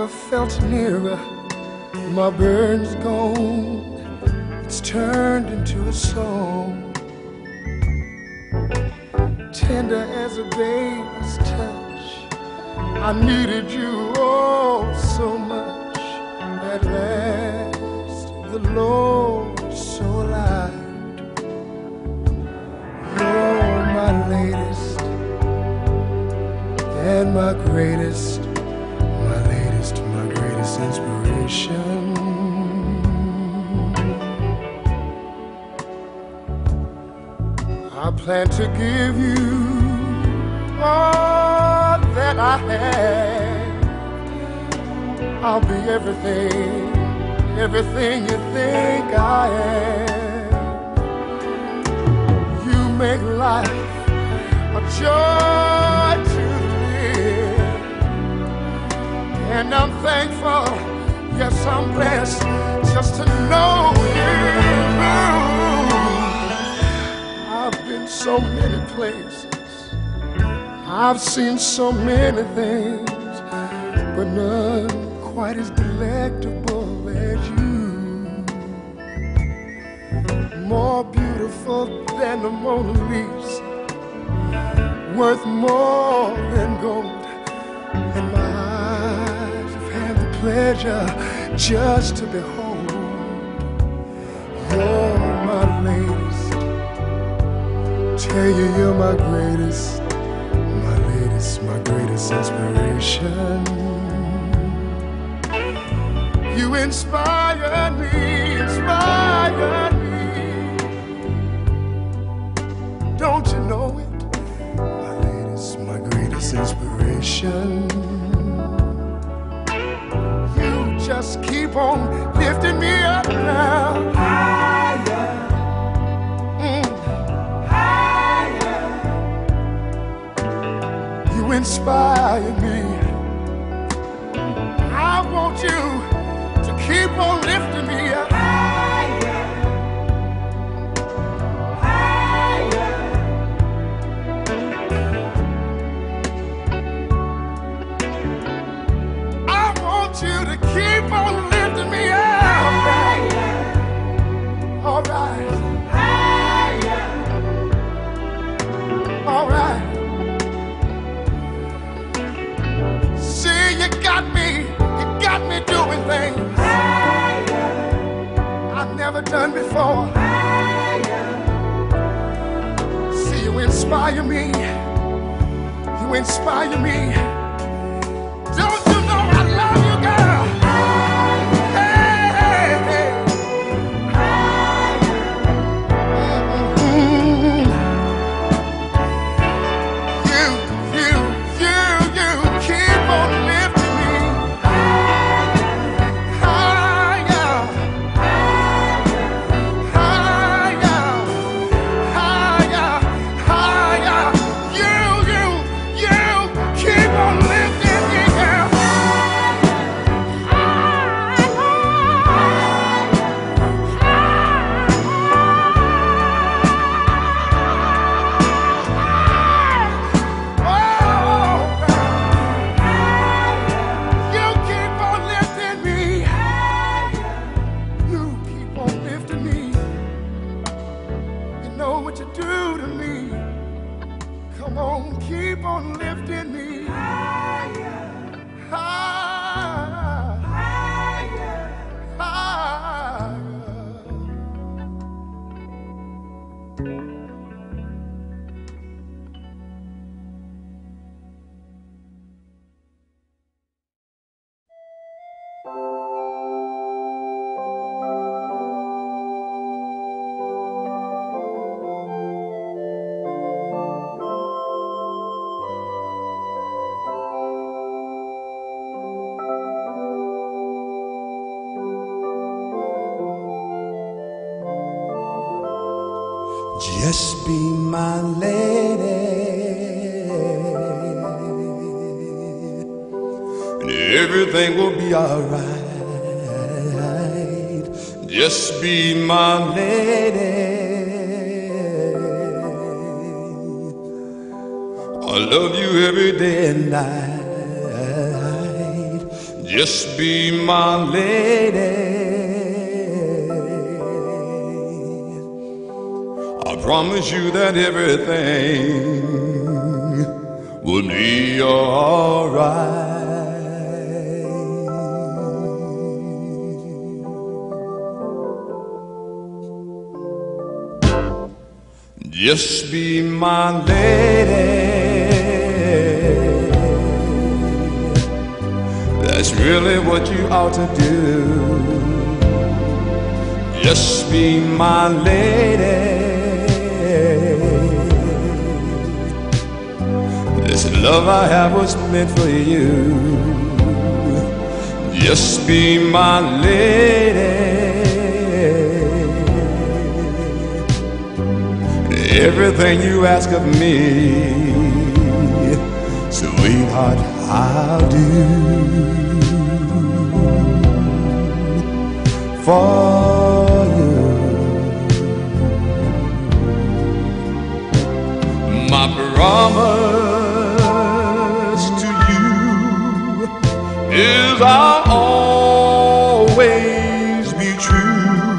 never felt nearer. My burn's gone, it's turned into a song. Tender as a baby's touch, I needed you oh so much. At last, the Lord so alive. You're my latest and my greatest, inspiration. I plan to give you all that I have. I'll be everything, everything you think I am. You make life a joy to live. And I'm thankful, yes, I'm blessed just to know you. I've been so many places, I've seen so many things, but none quite as delectable as you. More beautiful than the Mona Lisa worth more than gold. Pleasure just to behold. You're my latest. Tell you you're my greatest, my latest, my greatest inspiration. You inspire me, inspire me. Don't you know it? My latest, my greatest inspiration. Just keep on lifting me up now. Higher. You inspire me. I want you to keep on lifting me up. Done before. See, you inspire me, you inspire me. My lady. And everything will be alright. Just be my lady. I love you every day and night. Just be my lady. Promise you that everything will be alright. Just be my lady. That's really what you ought to do. Just be my lady. This love I have was meant for you. Just be my lady. Everything you ask of me, sweetheart, I'll do for you. My promise is I'll always be true,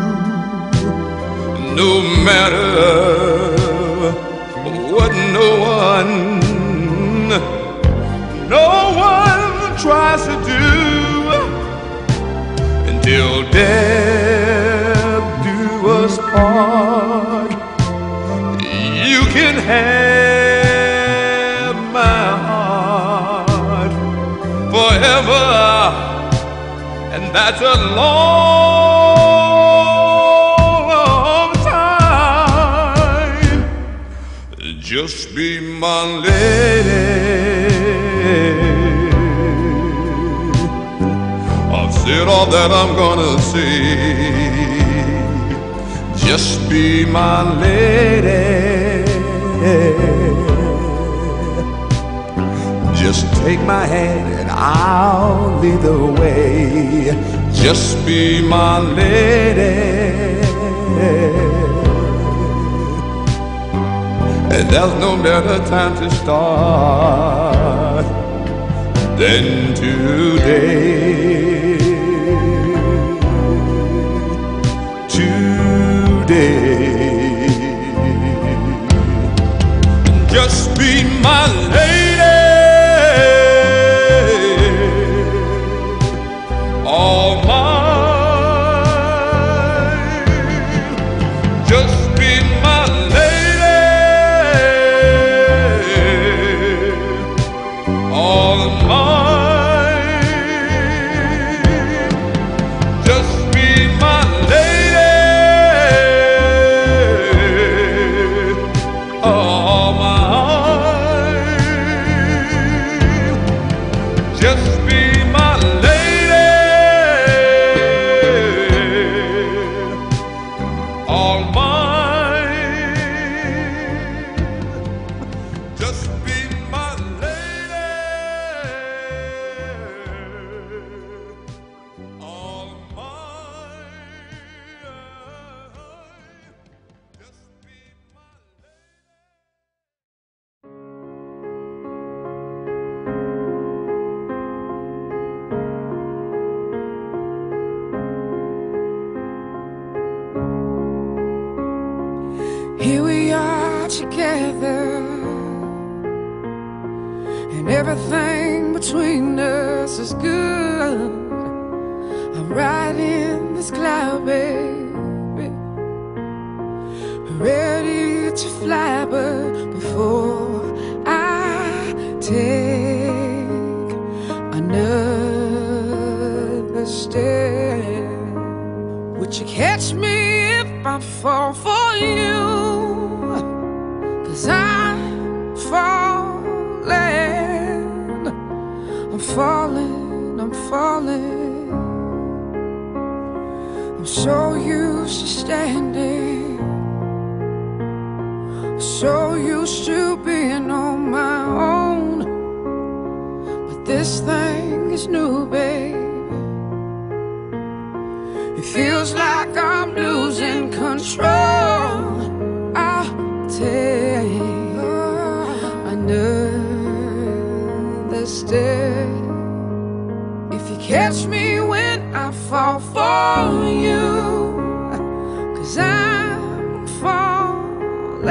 no matter what no one, no one tries to do until death do us part. You can have that's a long time. Just be my lady. I've said all that I'm gonna say. Just be my lady. Just take my hand and I'll lead the way. Just be my lady. And there's no better time to start than today. Today. Here we are together, and everything between us is good. I'm riding this cloud, baby, ready to fly, but before I take another step, would you catch me if I fall for you? Falling, I'm so used to standing, so used to being on my own. But this thing is new, babe. It feels like I'm losing control. I'll take another step. Catch me when I fall for you, cause I'm falling,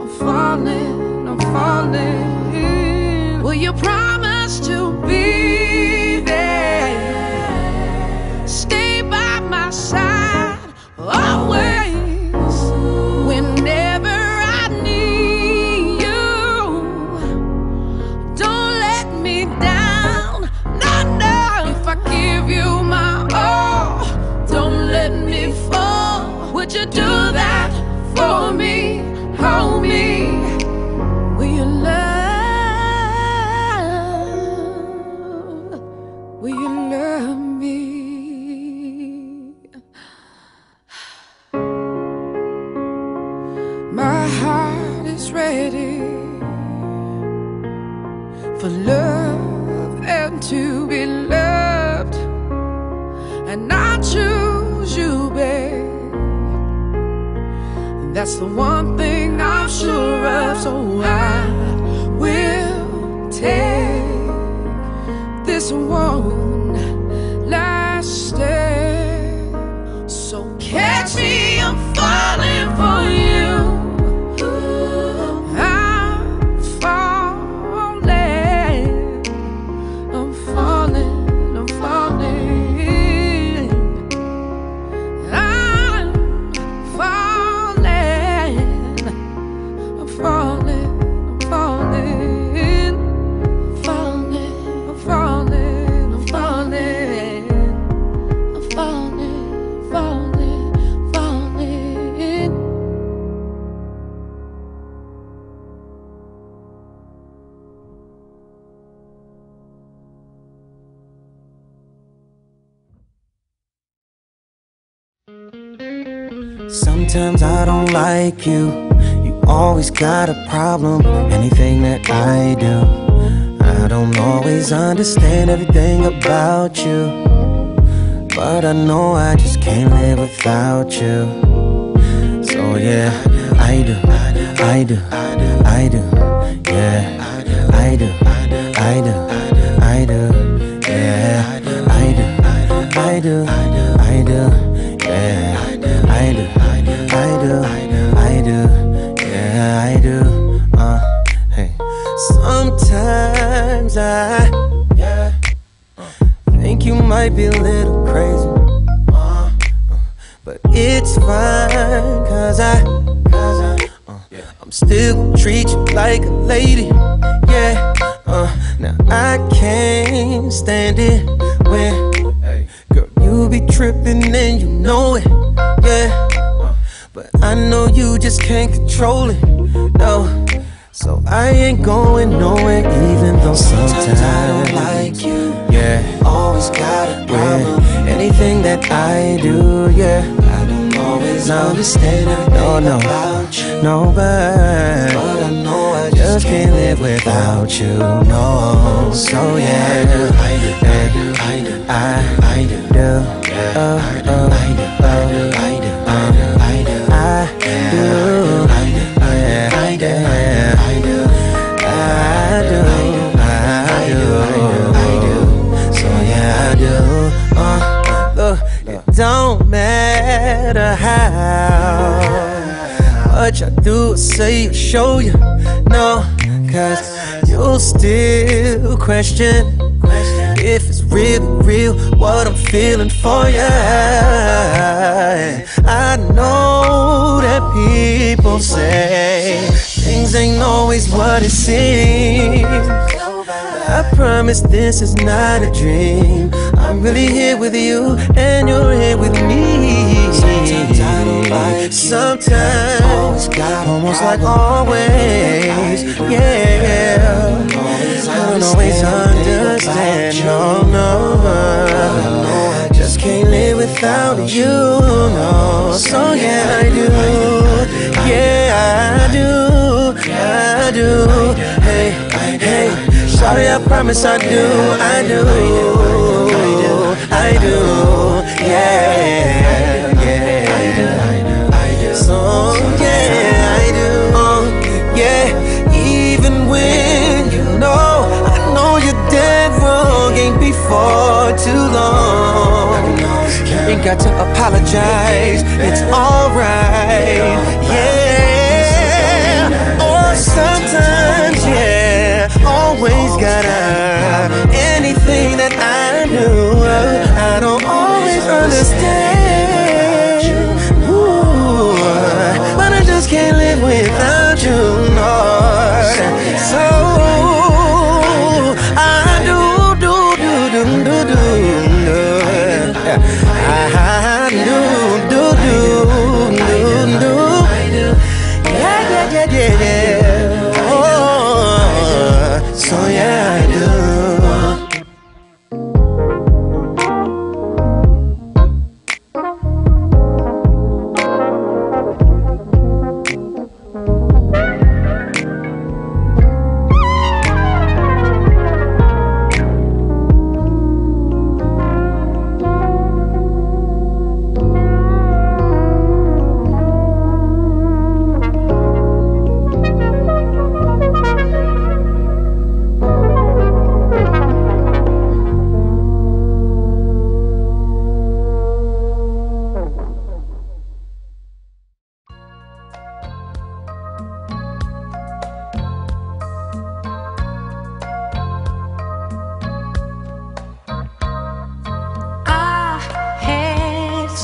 I'm falling, I'm falling. Will you promise to be to be loved. And I choose you, babe. That's the one thing I'm sure of. So I will take this one Sometimes I don't like you. You always got a problem. Anything that I do, I don't always understand everything about you. But I know I just can't live without you. So yeah, I do, I do, I do, I do I do yeah, I do, I do, I do, I do I do I do, I do, I do, yeah, might be a little crazy. Uh, but it's fine, cause I, cause I, uh, I'm still treat you like a lady. Yeah, uh, now I can't stand it when, girl, you be tripping and you know it. Yeah, but I know you just can't control it. No. So I ain't going nowhere, even though sometimes I don't like you. Always got a problem. Anything that I do, yeah, I don't always understand it. No, no, no, but, but I know I just can't live without you. No, so yeah, I do, I do, I do, I, I do, do, oh, oh, I do, I do, I do, I much I do say or show you, no, cause you'll still question if it's really real what I'm feeling for you. I know that people say things ain't always what it seems. I promise this is not a dream. I'm really here with you, and you're here with me. Sometimes I don't like Sometimes, almost like always, yeah. I don't always understand, no, no. Just can't live without you, no. So yeah, I do. Yeah, I do. I do. Hey, hey. Sorry, I promise I do. I do. I do. Yeah, yeah. Too long. Ain't got to apologize. It's alright. Yeah. Or sometimes, yeah. Always gotta. Anything that I do, I don't always understand.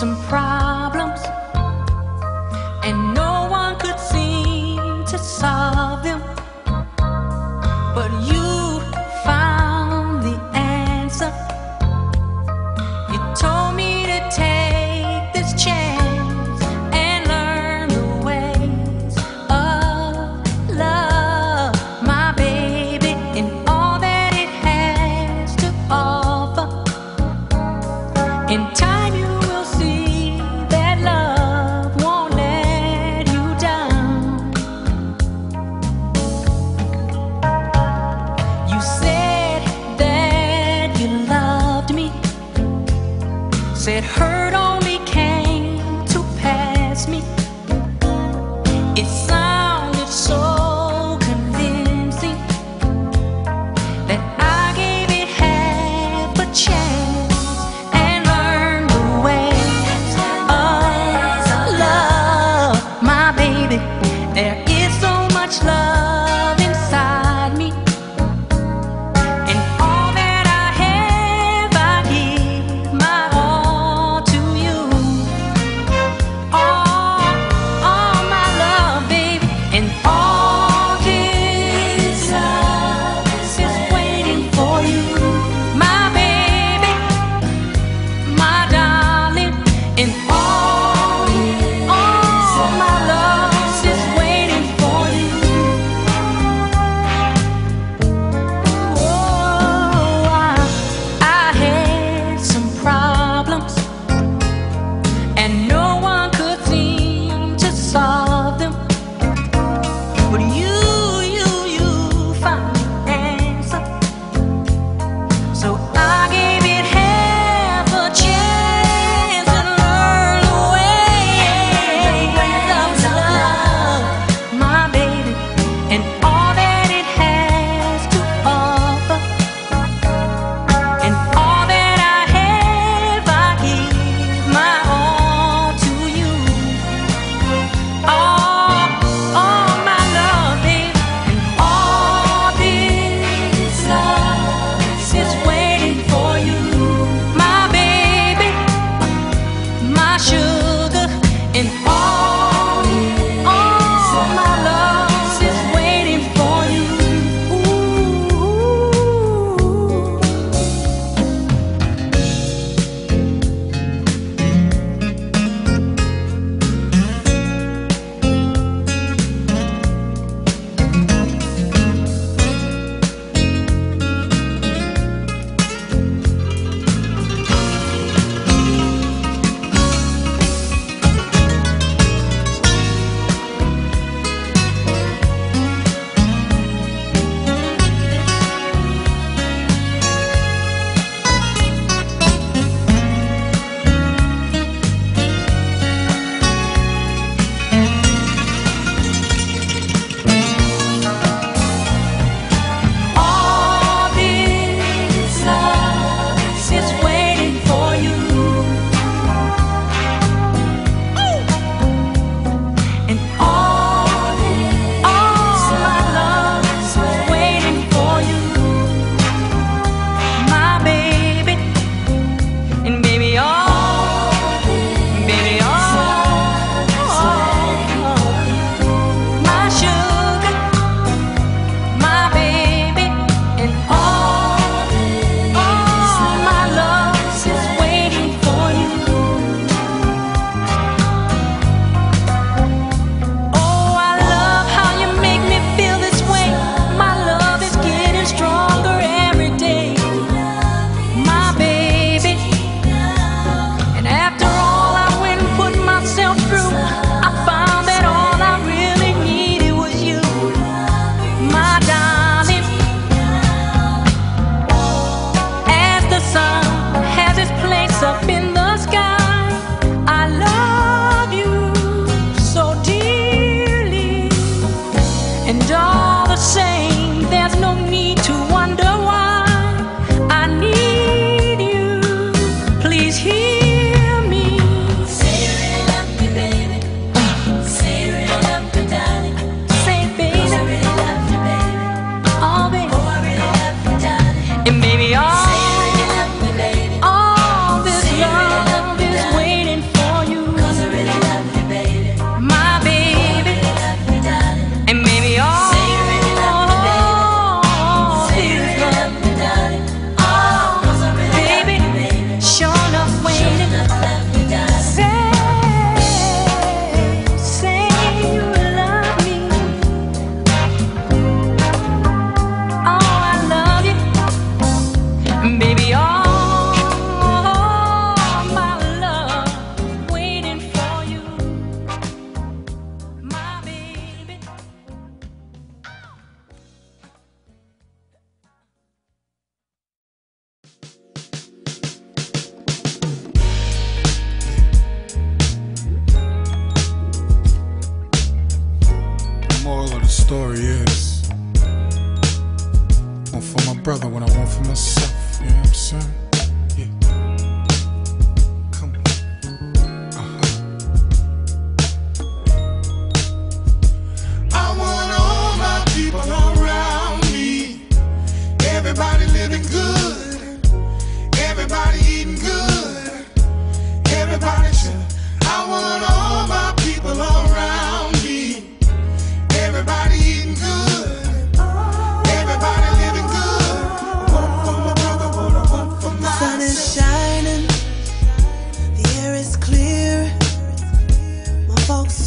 Some problems,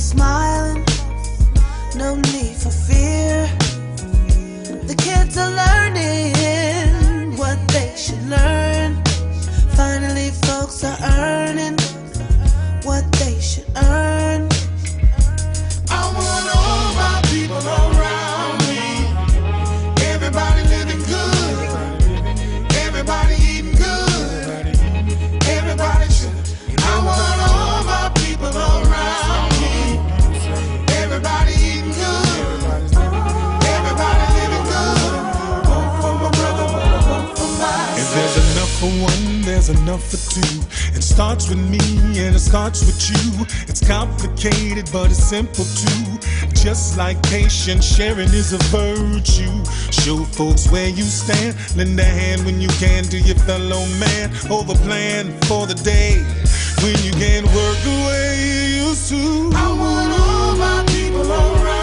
smiling, no need for fear. there's enough for two. It starts with me and it starts with you. It's complicated, but it's simple too. Just like patience, sharing is a virtue. Show folks where you stand. Lend a hand when you can to your fellow man. Hold the plan for the day when you can work the way you used to. I want all my people around.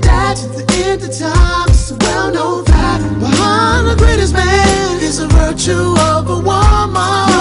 the end of time. Well known that behind the greatest man is virtue of a woman.